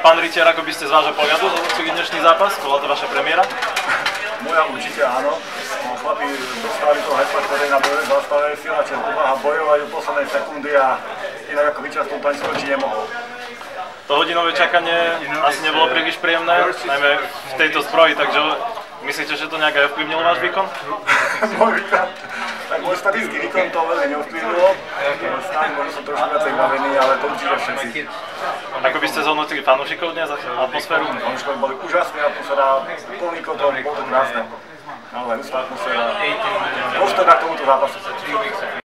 Rytier, ako by ste z vášho pohľadu zhodnotili dnešný zápas? Bola to vaša premiéra? Moja určite áno. No, Chlapi dostali toho hepa, ktorý na bojové zastave, Filaček pomáha bojovať do poslednej sekundy a inak ako vyčastom tam skočiť nemohol. To hodinové čakanie asi nebolo príliš príjemné, najmä v tejto zbroji, takže myslíte, že to nejak aj ovplyvnilo váš výkon? môj výkon, môj statický výkon to veľmi neovplyvnilo. Snáď možno som trošku viacej bavený, ale to určite všetci. Ako by ste zhodnotili fanúšikov dnes atmosféru? Fanúškovi boli úžasné, atmosféra, plný kotol, bolo to krásne. Naozaj ústá atmosféra. Postoj na tomuto zápasu.